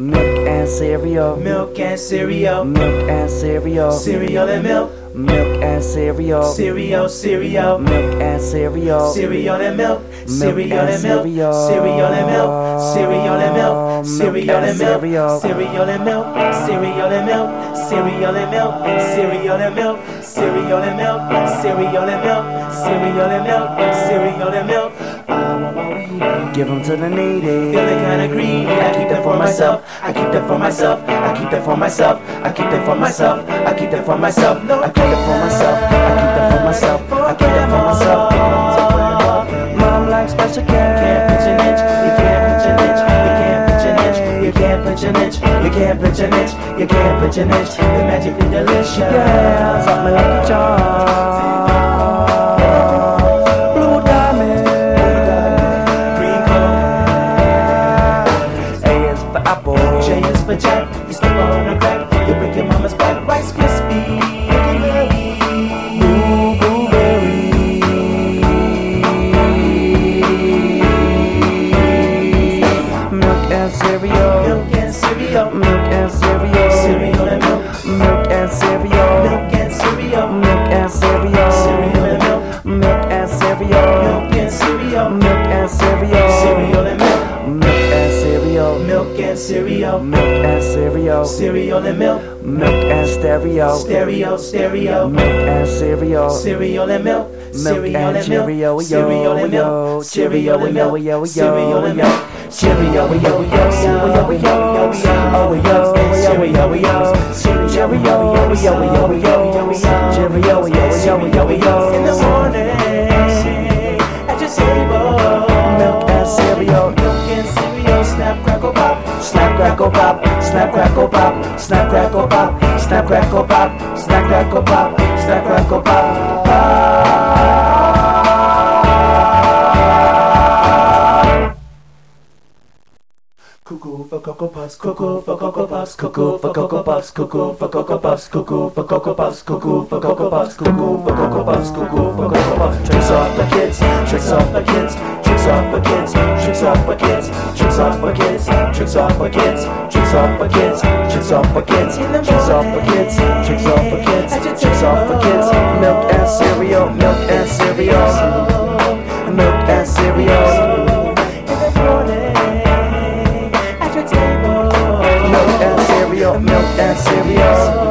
Milk and cereal. milk and cereal, Milk and cereal. cereal and milk, Milk and cereal. cereal, cereal, Milk and cereal. cereal and milk, Milk cereal and milk, cereal. and milk, cereal and milk, Milk cereal and milk, cereal and milk, cereal and milk, cereal and milk, cereal and milk, cereal and milk, cereal and milk, cereal and milk, cereal and milk. Give them to the needy. Feeling kinda greedy, I keep them for myself. I keep them for myself. I keep them for myself. I keep them for myself. I keep them for myself. I keep them for myself. I keep them for myself. I keep them for myself. Mom likes special can't pitch an inch. You can't pitch an inch. You can't pitch an inch. You can't pitch an inch. You can't pitch an inch. You can't pitch an inch. The magically delicious. Yeah, something like a charm. Cereal. Milk and cereal. Cereal. Milk and cereal. Cereal and milk. Milk and stereo. Stereo, stereo. Milk and cereal. Cereal and milk. Milk Cereal and and milk. Cheerio, Cereal and yo, milk. Cheerio, Cereal and yo, milk. yo, yo, Cereal and yo. milk. Cheerio, yo, yo, yo, yo, yo, yo, oh, yo, Cereal, yo, Cereal, yo, yo, yo, yo, yo, Cheerio, yo, yo, yo, yo. In crackle, pop. Snap, crackle, pop. Snap, crackle, pop. Snap, crackle, pop. Snap, crackle, pop. Snap, crackle, pop. Cuckoo for Cocoa Puffs, cuckoo for Cocoa Puffs, cuckoo for Cocoa Puffs, cuckoo for Cocoa Puffs, cuckoo for Cocoa Puffs, cuckoo for Cocoa Puffs, cuckoo for Cocoa Puffs, cuckoo for Cocoa Puffs. Trix off the kids, Trix off the kids, Trix off the kids, Trix off the kids, Trix off the kids, Trix off the kids, chicks off for kids, chicks off for kids, chicks off for kids, chicks off for kids, chicks off for kids, chicks off for kids, milk and cereal, milk and cereal, milk and cereal. Milk and cereal.